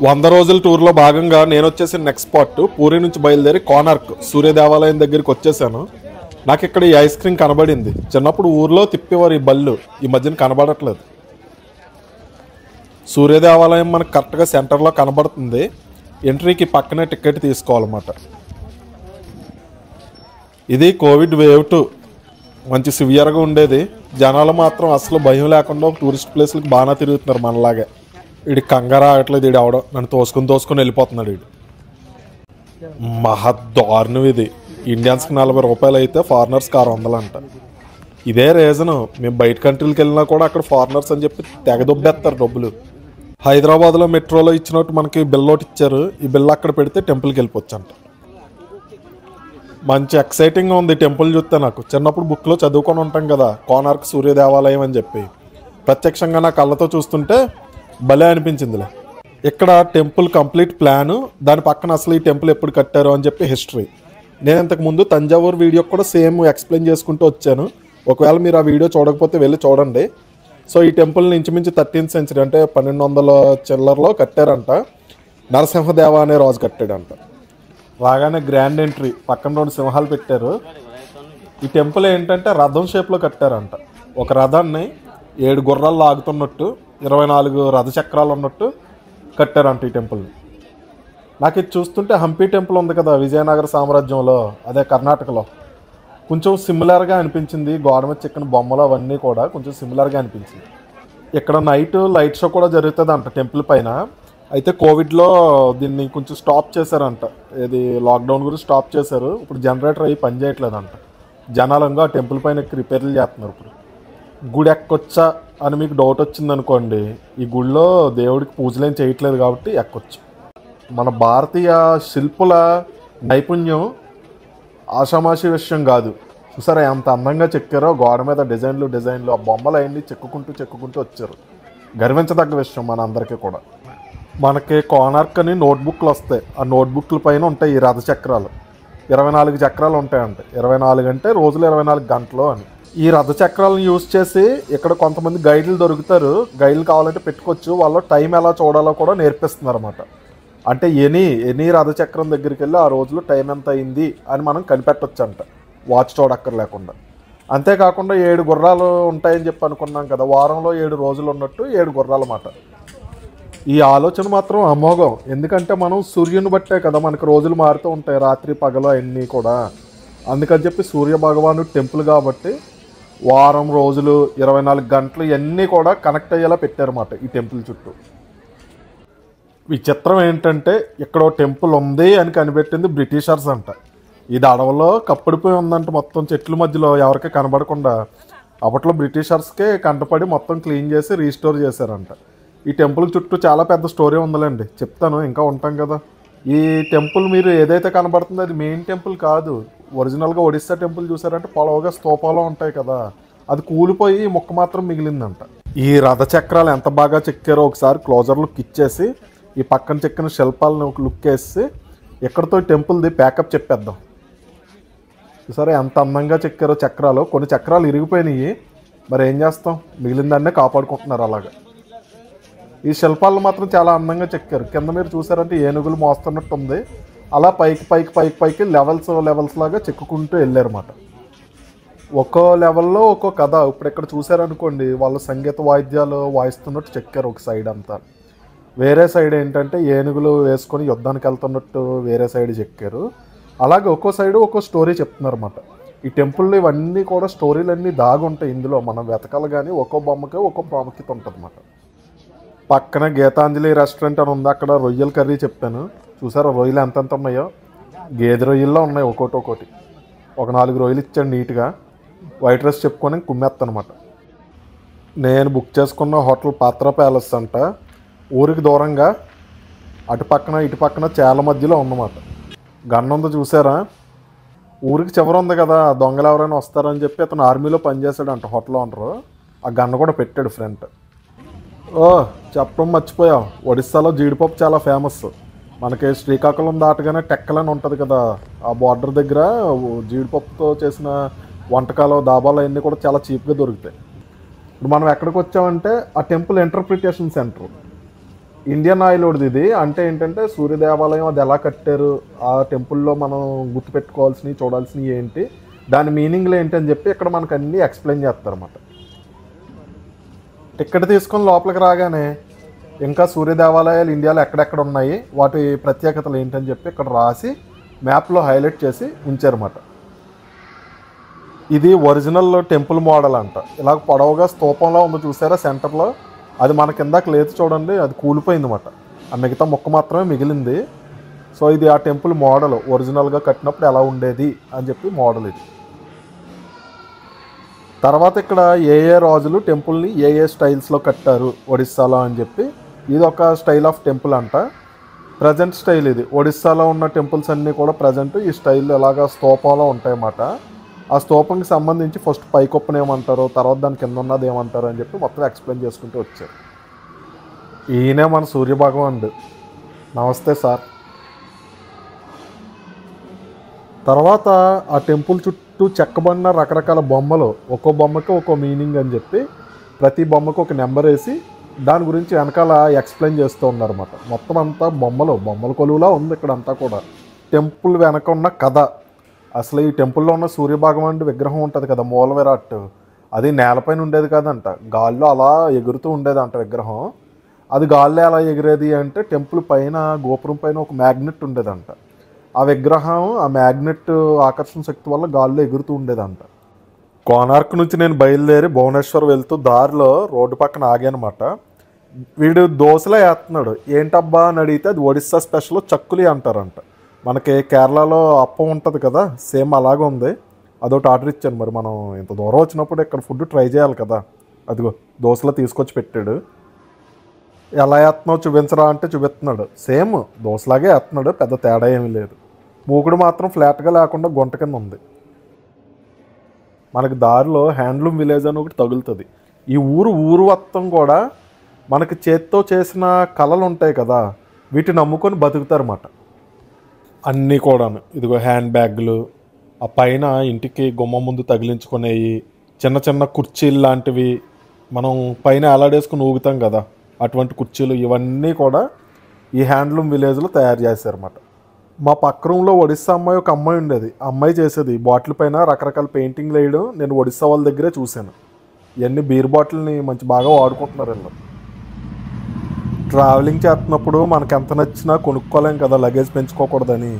వంద రోజుల టూర్లో భాగంగా నేను వచ్చేసి నెక్స్ట్ స్పాట్ పూరి నుంచి బయలుదేరి కోనార్క్ సూర్య దేవాలయం దగ్గరికి వచ్చేసాను. నాకు ఇక్కడ ఈ ఐస్ క్రీమ్ కనబడింది. చిన్నప్పుడు ఊర్లో తిప్పేవారు ఈ బళ్ళు. ఈ మధ్యన కనబడట్లేదు. సూర్య దేవాలయం మనకు కరెక్ట్గా సెంటర్లో కనబడుతుంది. ఎంట్రీకి పక్కనే టికెట్ తీసుకోవాలన్నమాట. ఇది కోవిడ్ వేవ్ టూ మంచి సివియర్గా ఉండేది. జనాలు మాత్రం అసలు భయం లేకుండా టూరిస్ట్ ప్లేస్లకు బాగానే తిరుగుతున్నారు మనలాగే. వీడి కంగారు ఆగట్లేదు వీడు అవడం నన్ను తోసుకుని తోసుకుని వెళ్ళిపోతున్నాడు వీడు మహా దారుణం ఇది. ఇండియన్స్కి నలభై రూపాయలు అయితే ఫారినర్స్కి ఆరు వందలు అంట ఇదే రీజను మేము బయట కంట్రీలకు వెళ్ళినా కూడా అక్కడ ఫారినర్స్ అని చెప్పి తెగదొబ్బేస్తారు డబ్బులు. హైదరాబాద్లో మెట్రోలో ఇచ్చినట్టు మనకి బిల్ ఒకటి ఇచ్చారు. ఈ బిల్ అక్కడ పెడితే టెంపుల్కి వెళ్ళిపోవచ్చు అంట మంచి ఎక్సైటింగ్గా ఉంది టెంపుల్ చూస్తే నాకు. చిన్నప్పుడు బుక్లో చదువుకొని ఉంటాం కదా కోనార్క్ సూర్య దేవాలయం అని చెప్పి. ప్రత్యక్షంగా నా కళ్ళతో చూస్తుంటే భలే అనిపించిందిలే. ఇక్కడ టెంపుల్ కంప్లీట్ ప్లాను దాని పక్కన అసలు ఈ టెంపుల్ ఎప్పుడు కట్టారు అని చెప్పి హిస్టరీ. నేను ఇంతకు ముందు తంజావూరు వీడియో కూడా సేమ్ ఎక్స్ప్లెయిన్ చేసుకుంటూ వచ్చాను. ఒకవేళ మీరు ఆ వీడియో చూడకపోతే వెళ్ళి చూడండి. సో ఈ టెంపుల్ని ఇంచుమించు థర్టీన్త్ సెంచరీ అంటే పన్నెండు వందల చిల్లరలో కట్టారంట. నరసింహదేవ అనే రాజు కట్టాడంట. రాగానే గ్రాండ్ ఎంట్రీ పక్కన రెండు సింహాలు పెట్టారు. ఈ టెంపుల్ ఏంటంటే రథం షేప్లో కట్టారంట. ఒక రథాన్ని ఏడు గుర్రాలు లాగుతున్నట్టు ఇరవై నాలుగు రథచక్రాలు ఉన్నట్టు కట్టారంట ఈ టెంపుల్ని. నాకు ఇది చూస్తుంటే హంపి టెంపుల్ ఉంది కదా విజయనగర సామ్రాజ్యంలో అదే కర్ణాటకలో. కొంచెం సిమిలర్గా అనిపించింది గోడ మీద చెక్కిన బొమ్మలు అవన్నీ కూడా కొంచెం సిమిలర్గా అనిపించింది. ఇక్కడ నైట్ లైట్ షో కూడా జరుగుతుంది అంట టెంపుల్ పైన. అయితే కోవిడ్లో దీన్ని కొంచెం స్టాప్ చేశారంట. ఇది లాక్డౌన్ గురించి స్టాప్ చేశారు. ఇప్పుడు జనరేటర్ అయ్యి పనిచేయట్లేదంట జనాలంగా టెంపుల్ పైన రిపేర్లు చేస్తున్నారు ఇప్పుడు. గుడి ఎక్కొచ్చా అని మీకు డౌట్ వచ్చింది అనుకోండి ఈ గుడిలో దేవుడికి పూజలు ఏం చేయట్లేదు కాబట్టి ఎక్కొచ్చు. మన భారతీయ శిల్పుల నైపుణ్యం ఆషామాషి విషయం కాదు. చూసారా ఎంత అందంగా చెక్కారో? గోడ మీద డిజైన్లు డిజైన్లు ఆ బొమ్మలు అవన్నీ చెక్కుకుంటూ చెక్కుకుంటూ వచ్చారు. గర్వించదగ్గ విషయం మన అందరికీ కూడా. మనకి కోనార్క్ అని నోట్బుక్లు వస్తాయి. ఆ నోట్బుక్ల పైన ఉంటాయి ఈ రథ చక్రాలు ఇరవై నాలుగు చక్రాలు ఉంటాయంట. ఇరవై నాలుగు అంటే రోజులు ఇరవై నాలుగు గంటలు అని. ఈ రథ చక్రాలను యూజ్ చేసి ఇక్కడ కొంతమంది గైడ్లు దొరుకుతారు. గైడ్లు కావాలంటే పెట్టుకోవచ్చు. వాళ్ళు టైం ఎలా చూడాలో కూడా నేర్పిస్తున్నారు అనమాట అంటే ఎనీ ఎనీ రథచక్రం దగ్గరికి వెళ్ళి ఆ రోజులో టైం ఎంత అయింది అని మనం కనిపెట్టొచ్చు అంట వాచ్ చూడక్కర్లేకుండా. అంతేకాకుండా ఏడు గుర్రాలు ఉంటాయని చెప్పి అనుకున్నాం కదా. వారంలో ఏడు రోజులు ఉన్నట్టు ఏడు గుర్రాలు అన్నమాట ఈ ఆలోచన మాత్రం అమోఘం. ఎందుకంటే మనం సూర్యుని బట్టే కదా మనకు రోజులు మారుతూ ఉంటాయి. రాత్రి పగలు అన్నీ కూడా. అందుకని చెప్పి సూర్య భగవానుడు టెంపుల్ కాబట్టి వారం రోజులు ఇరవై నాలుగు గంటలు ఇవన్నీ కూడా కనెక్ట్ అయ్యేలా పెట్టారన్నమాట ఈ టెంపుల్ చుట్టూ. విచిత్రం ఏంటంటే ఇక్కడ టెంపుల్ ఉంది అని కనిపెట్టింది బ్రిటిషర్స్ అంట. ఇది అడవిలో కప్పడిపోయి ఉందంట మొత్తం చెట్ల మధ్యలో ఎవరికి కనబడకుండా. అప్పట్లో బ్రిటిషర్స్కే కంటపడి మొత్తం క్లీన్ చేసి రీస్టోర్ చేశారంట. ఈ టెంపుల్ చుట్టూ చాలా పెద్ద స్టోరీ ఉందిలేండి. చెప్తాను ఇంకా ఉంటాం కదా. ఈ టెంపుల్ మీరు ఏదైతే కనబడుతుందో అది మెయిన్ టెంపుల్ కాదు. ఒరిజినల్గా ఒడిస్సా టెంపుల్ చూసారంటే పొడవుగా స్తూపాలు ఉంటాయి కదా. అది కూలిపోయి ముక్క మాత్రం మిగిలిందంట. ఈ రథ చక్రాలు ఎంత బాగా చెక్కారో ఒకసారి క్లోజర్ లుక్ ఇచ్చేసి ఈ పక్కన చెక్కిన శిల్పాలను ఒక లుక్ వేసి ఎక్కడితో టెంపుల్ది ప్యాకప్ చెప్పేద్దాం. సరే ఎంత అందంగా చెక్కారో చక్రాలు. కొన్ని చక్రాలు ఇరిగిపోయినాయి. మరి ఏం చేస్తాం? మిగిలిన దాన్నే కాపాడుకుంటున్నారు అలాగా. ఈ శిల్పాలను మాత్రం చాలా అందంగా చెక్కారు. కింద మీరు చూసారంటే ఏనుగులు మోస్తున్నట్టు ఉంది అలా పైకి పైకి పైకి పైకి లెవెల్స్ లెవెల్స్ లాగా చెక్కుకుంటూ వెళ్ళారన్నమాట. ఒక్కో లెవెల్లో ఒక్కో కథ. ఇప్పుడు ఇక్కడ చూసారనుకోండి వాళ్ళు సంగీత వాయిద్యాలు వాయిస్తున్నట్టు చెక్కారు ఒక సైడ్ అంతా. వేరే సైడ్ ఏంటంటే ఏనుగులు వేసుకొని యుద్ధానికి వెళ్తున్నట్టు వేరే సైడ్ చెక్కారు. అలాగే ఒక్కో సైడ్ ఒక్కో స్టోరీ చెప్తున్నారన్నమాట. ఈ టెంపుల్ ఇవన్నీ కూడా స్టోరీలు అన్నీ ఇందులో. మనం వెతకాలి కానీ ఒక్కో బొమ్మకి ఒక్కో ప్రాముఖ్యత ఉంటుంది అన్నమాట పక్కన గీతాంజలి రెస్టారెంట్ అని ఉంది. అక్కడ రొయ్యల కర్రీ చెప్పాను. చూసారా రొయ్యలు ఎంతెంత ఉన్నాయో? గేదె రొయ్యల్లో ఉన్నాయి ఒక్కోటి ఒక్కోటి. ఒక నాలుగు రొయ్యలు ఇచ్చాడు నీట్గా. వైట్ రైస్ చెప్పుకొని కుమ్మేస్తానమాట నేను బుక్ చేసుకున్న హోటల్ పాత్ర ప్యాలెస్ అంట. ఊరికి దూరంగా అటు పక్కన ఇటు పక్కన చేల మధ్యలో ఉన్నమాట. గన్ చూసారా? ఊరికి చివర ఉంది కదా దొంగలు ఎవరైనా వస్తారని చెప్పి అతను ఆర్మీలో పనిచేశాడంట హోటల్ ఓనరు. ఆ గన్ను కూడా పెట్టాడు ఫ్రంట్. ఓ చెప్పడం మర్చిపోయాం ఒడిస్సాలో జీడిపప్పు చాలా ఫేమస్. మనకి శ్రీకాకుళం దాటగానే టెక్కలని ఉంటుంది కదా. ఆ బార్డర్ దగ్గర జీడిపప్పుతో చేసిన వంటకాలు దాబాలు అవన్నీ కూడా చాలా చీప్గా దొరుకుతాయి. ఇప్పుడు మనం ఎక్కడికి వచ్చామంటే ఆ temple interpretation centre Indian Oil ఒకటిది ఇది. అంటే ఏంటంటే సూర్య దేవాలయం అది ఎలా కట్టారు ఆ టెంపుల్లో మనం గుర్తుపెట్టుకోవాల్సినవి చూడాల్సినవి ఏంటి దాని మీనింగ్లు ఏంటి అని చెప్పి ఇక్కడ మనకు అన్నీ ఎక్స్ప్లెయిన్ చేస్తారన్నమాట. టికెట్ తీసుకొని లోపలికి రాగానే ఇంకా సూర్య దేవాలయాలు ఇండియాలో ఎక్కడెక్కడ ఉన్నాయి వాటి ప్రత్యేకతలు ఏంటని చెప్పి ఇక్కడ రాసి మ్యాప్లో హైలైట్ చేసి ఉంచారన్నమాట. ఇది ఒరిజినల్ టెంపుల్ మోడల్ అంట. ఇలా పొడవుగా స్తూపంలో ఉంది చూసారా సెంటర్లో? అది మన కిందకి లేదు చూడండి అది కూలిపోయింది అనమాట ఆ మిగతా ముక్క మాత్రమే మిగిలింది. సో ఇది ఆ టెంపుల్ మోడల్ ఒరిజినల్గా కట్టినప్పుడు ఎలా ఉండేది అని చెప్పి మోడల్ ఇది. తర్వాత ఇక్కడ ఏ ఏ రాజులు టెంపుల్ని ఏ ఏ స్టైల్స్లో కట్టారు ఒడిస్సాలో అని చెప్పి ఇది ఒక స్టైల్ ఆఫ్ టెంపుల్ అంట. ప్రజెంట్ స్టైల్ ఇది. ఒడిస్సాలో ఉన్న టెంపుల్స్ అన్నీ కూడా ప్రజెంట్ ఈ స్టైల్ ఎలాగా స్తూపంలో ఉంటాయన్నమాట. ఆ స్తూపంకి సంబంధించి ఫస్ట్ పైకొప్పని ఏమంటారు తర్వాత దాని కింద ఉన్నది ఏమంటారు అని చెప్పి మొత్తం ఎక్స్ప్లెయిన్ చేసుకుంటూ వచ్చారు. ఈయనే మన సూర్య భగవాన్ నమస్తే సార్. తర్వాత ఆ టెంపుల్ చుట్టూ చెక్కబడిన రకరకాల బొమ్మలు ఒక్కో బొమ్మకి ఒక్కో మీనింగ్ అని చెప్పి ప్రతి బొమ్మకు ఒక నెంబర్ వేసి దాని గురించి వెనకాల ఎక్స్ప్లెయిన్ చేస్తూ ఉన్నారన్నమాట. మొత్తం అంతా బొమ్మలు బొమ్మల కొలువులా ఉంది ఇక్కడ అంతా కూడా. టెంపుల్ వెనక ఉన్న కథ. అసలు ఈ టెంపుల్లో ఉన్న సూర్యభగవానుడి విగ్రహం ఉంటుంది కదా మూల విరాట్. అది నేలపైన ఉండేది కాదంట. గాల్లో అలా ఎగురుతూ ఉండేదంట విగ్రహం. అది గాల్లో ఎలా ఎగిరేది అంటే టెంపుల్ పైన గోపురం పైన ఒక మ్యాగ్నెట్ ఉండేదంట. ఆ విగ్రహం ఆ మ్యాగ్నెట్ ఆకర్షణ శక్తి వల్ల గాల్లో ఎగురుతూ ఉండేదంట. కోనార్క్ నుంచి నేను బయలుదేరి భువనేశ్వర్ వెళ్తూ దారిలో రోడ్డు పక్కన ఆగానమాట. వీడు దోశలే వేస్తున్నాడు. ఏంటబ్బా అని అడిగితే అది ఒడిస్సా స్పెషల్ చక్కులి అంటారంట. మనకి కేరళలో అప్పం ఉంటుంది కదా సేమ్ అలాగే ఉంది. అదొకటి ఆర్డర్ ఇచ్చాను మరి మనం ఇంత దూరం వచ్చినప్పుడు ఇక్కడ ఫుడ్ ట్రై చేయాలి కదా. అదిగో దోశలో తీసుకొచ్చి పెట్టాడు. ఎలా వేస్తున్నావు చూపించరా అంటే చూపిస్తున్నాడు. సేమ్ దోశలాగే వేస్తున్నాడు పెద్ద తేడా ఏమీ లేదు. మూకుడు మాత్రం ఫ్లాట్గా లేకుండా గుంట కింద ఉంది. మనకి దారిలో హ్యాండ్లూమ్ విలేజ్ అని ఒకటి తగులుతుంది. ఈ ఊరు ఊరు మొత్తం కూడా మనకి చేత్తో చేసిన కళలు ఉంటాయి కదా వీటిని నమ్ముకొని బతుకుతారన్నమాట. అన్నీ కూడాను. ఇదిగో హ్యాండ్ బ్యాగులు ఆ పైన ఇంటికి గుమ్మ ముందు తగిలించుకునేవి చిన్న చిన్న కుర్చీలు లాంటివి మనం పైన అలాడేసుకుని ఊగుతాం కదా అటువంటి కుర్చీలు ఇవన్నీ కూడా ఈ హ్యాండ్లూమ్ విలేజ్లో తయారు చేశారన్నమాట. మా పక్క రూమ్లో ఒడిస్సా అమ్మాయి ఒక అమ్మాయి ఉండేది. ఆ అమ్మాయి చేసేది బాటిల్ పైన రకరకాల పెయింటింగ్లు వేయడం. నేను ఒడిస్సా వాళ్ళ దగ్గరే చూశాను. ఇవన్నీ బీర్ బాటిల్ని మంచి బాగా వాడుకుంటున్నారు వీళ్ళు. ట్రావెలింగ్ చేస్తున్నప్పుడు మనకు ఎంత నచ్చినా కొనుక్కోలేం కదా లగేజ్ పెంచుకోకూడదని.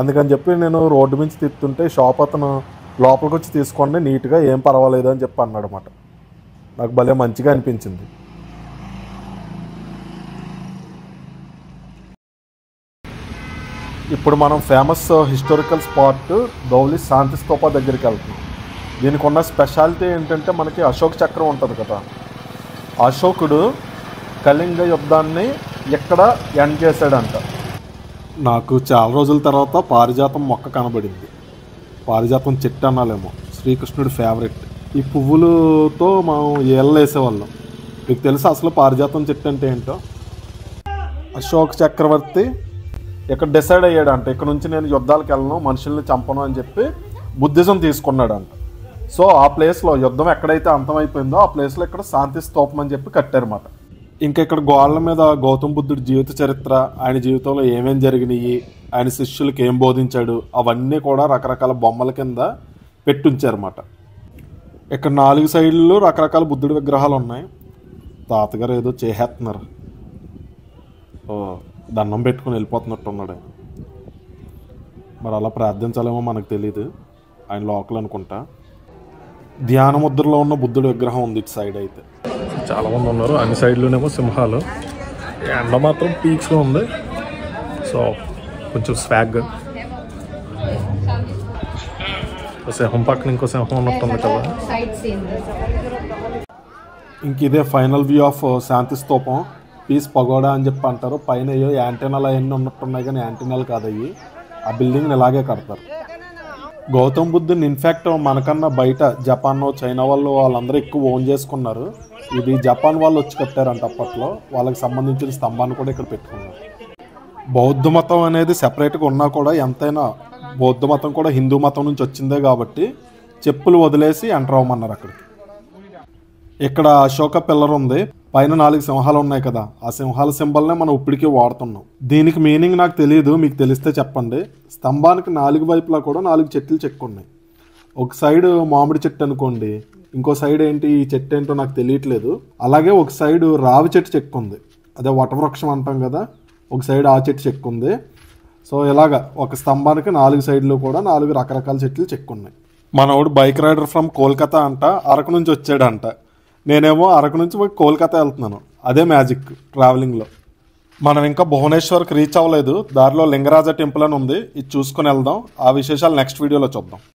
అందుకని చెప్పి నేను రోడ్డు మించి తిప్పుతుంటే షాప్ అతను లోపలికి వచ్చి తీసుకోండి నీట్గా ఏం పర్వాలేదు అని చెప్పి అన్నాడు అనమాట నాకు భలే మంచిగా అనిపించింది. ఇప్పుడు మనం famous historical spot Dhauli Shanti Stupa దగ్గరికి వెళ్తున్నాం దీనికి ఉన్న స్పెషాలిటీ ఏంటంటే మనకి అశోక్ చక్రం ఉంటుంది కదా. అశోకుడు కళింగ యుద్ధాన్ని ఎక్కడ ఎండ్ చేశాడంట? నాకు చాలా రోజుల తర్వాత పారిజాతం మొక్క కనబడింది. పారిజాతం చెట్టు అన్నాలేమో శ్రీకృష్ణుడి ఫేవరెట్ ఈ పువ్వులతో మనం ఏళ్ళు వేసేవాళ్ళం. మీకు తెలుసు అసలు పారిజాతం చెట్టు అంటే ఏంటో? అశోక్ చక్రవర్తి ఇక్కడ డిసైడ్ అయ్యాడంట ఇక్కడ నుంచి నేను యుద్ధాలకు వెళ్ళను మనుషుల్ని చంపను అని చెప్పి బుద్ధిజం తీసుకున్నాడంట. సో ఆ ప్లేస్లో యుద్ధం ఎక్కడైతే అంతమైపోయిందో ఆ ప్లేస్లో ఇక్కడ శాంతి స్తూపం అని చెప్పి కట్టారన్నమాట. ఇంకా ఇక్కడ గోళ్ళ మీద గౌతమ్ బుద్ధుడి జీవిత చరిత్ర ఆయన జీవితంలో ఏమేం జరిగినాయి ఆయన శిష్యులకు ఏం బోధించాడు అవన్నీ కూడా రకరకాల బొమ్మల కింద పెట్టుంచారన్నమాట. ఇక్కడ నాలుగు సైడ్లు రకరకాల బుద్ధుడి విగ్రహాలు ఉన్నాయి. తాతగారు ఏదో చేసేస్తున్నారు. ఓ. దండం పెట్టుకుని వెళ్ళిపోతున్నట్టు ఉన్నాడు ఆయన. మరి అలా ప్రార్థించాలేమో మనకు తెలియదు ఆయన లోకల్ అనుకుంటా. ధ్యాన ముద్రలో ఉన్న బుద్ధుడి విగ్రహం ఉంది ఇటు సైడ్ అయితే. చాలా మంది ఉన్నారు. అన్ని సైడ్లోనేమో సింహాలు. ఎండ మాత్రం పీక్స్లో ఉంది. సో కొంచెం స్వాగ్ సింహం పక్కన ఇంకో సింహం ఉన్నట్టుంది కదా. ఇంక ఇదే ఫైనల్ వ్యూ ఆఫ్ శాంతి స్తూపం. పీస్ పగోడా అని చెప్పి అంటారు. పైన అయ్యో యాంటీనాలు అవన్నీ ఉన్నట్టున్నాయి కానీ యాంటీనాలు కాదయ్యి ఆ బిల్డింగ్ని ఇలాగే కడతారు. గౌతమ్ బుద్ధుని ఇన్ఫ్యాక్ట్ మనకన్నా బయట జపాన్ చైనా వాళ్ళు వాళ్ళందరూ ఎక్కువ ఓన్ చేసుకున్నారు. ఇది జపాన్ వాళ్ళు వచ్చి కట్టారంట అప్పట్లో. వాళ్ళకి సంబంధించిన స్తంభాన్ని కూడా ఇక్కడ పెట్టుకున్నారు. బౌద్ధ మతం అనేది సెపరేట్గా ఉన్నా కూడా ఎంతైనా బౌద్ధ మతం కూడా హిందూ మతం నుంచి వచ్చిందే కాబట్టి చెప్పులు వదిలేసి ఎంటర్ అవ్వమన్నారు అక్కడికి. ఇక్కడ అశోక పిల్లర్ ఉంది. పైన నాలుగు సింహాలు ఉన్నాయి కదా ఆ సింహాల సింబల్నే మనం ఇప్పటికీ వాడుతున్నాం. దీనికి మీనింగ్ నాకు తెలియదు మీకు తెలిస్తే చెప్పండి. స్తంభానికి నాలుగు వైపులా కూడా నాలుగు చెట్లు చెక్కున్నాయి. ఒక సైడ్ మామిడి చెట్టు అనుకోండి ఇంకో సైడ్ ఏంటి ఈ చెట్టు ఏంటో నాకు తెలియట్లేదు. అలాగే ఒక సైడ్ రావి చెట్టు చెక్కుంది. అదే వటవృక్షం అంటాం కదా ఒక సైడ్ ఆ చెట్టు చెక్కుంది. సో ఇలాగా ఒక స్తంభానికి నాలుగు సైడ్లు కూడా నాలుగు రకరకాల చెట్లు చెక్కున్నాయి. మనోడు బైక్ రైడర్ ఫ్రమ్ కోల్కతా అంట అరకు నుంచి వచ్చాడంట. నేనేమో అరకు నుంచి పోయి కోల్కతా వెళ్తున్నాను. అదే మ్యాజిక్ ట్రావెలింగ్లో మనం ఇంకా భువనేశ్వర్కి రీచ్ అవ్వలేదు. దారిలో లింగరాజ టెంపుల్ అని ఉంది. ఇది చూసుకుని వెళ్దాం. ఆ విశేషాలు నెక్స్ట్ వీడియోలో చూద్దాం.